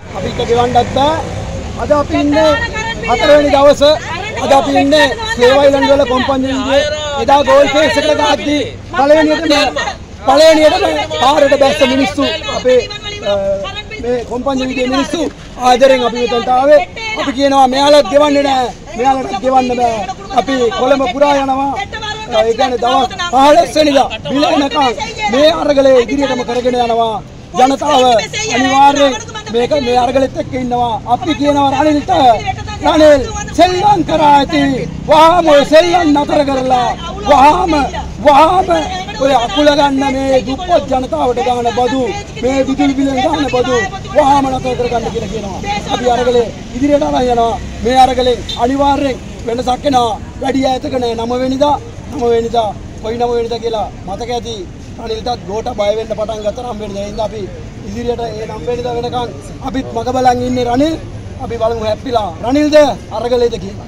අපි එක ගෙවන්නත් බෑ. අද අපි ඉන්නේ හතරවෙනි දවස. අද අපි ඉන්නේ සේවයිලන්ඩ් වල කොම්පන්ජි විදියේ එදා ගෝල් ෆේස් එකට ගහද්දී පළවෙනියටම පළවෙනියටම පාරට බැස්ස මිනිස්සු අපේ මේ කොම්පන්ජි විදියේ මිනිස්සු ආදරෙන් අපි මෙතනට ආවේ. අපි කියනවා මෙයාලත් ගෙවන්නේ නැහැ. මෙයාලට ගෙවන්න බෑ. අපි කොළඹ පුරා යනවා. ඒ කියන්නේ දවස් 15 වෙනිදා බිල එනකන් මේ අරගලේ ඉදිරියටම කරගෙන යනවා. ජනතාව අනිවාර්යෙන් මේක මේ අරගලෙත් එක්ක ඉන්නවා. අපි කියනවා රනිල්ට රනිල් සෙල්ලම් කරා ඇති. වහාම ඔය සෙල්ලම් නතර කරලා වහාම වහාම ඔය අකුල ගන්න මේ දුප්පත් ජනතාවට ගන්න බදු මේ විදුලි බිලෙන් ගන්න බදු වහාම නතර කරගන්න කියලා කියනවා. අපි අරගලේ ඉදිරියට අරන් යනවා. මේ අරගලෙන් අනිවාර්යෙන් වෙනසක් එනවා. වැඩි ඈතක නෑ 9 වෙනිදා 9 වෙනිදා කොයි 9 වෙනිදා කියලා මතක ඇති. අනිල්ටත් ගෝට බය වෙන්න පටන් ගත්තා නම් වෙනිදා. ඒ හින්දා අපි ඉදිරියට ඒ 9 වෙනිදා වෙනකන් අපිත් මග බලන් ඉන්නේ රනිල්. අපි බලමු හැප්පිලා රනිල්ද අරගලේද කියලා.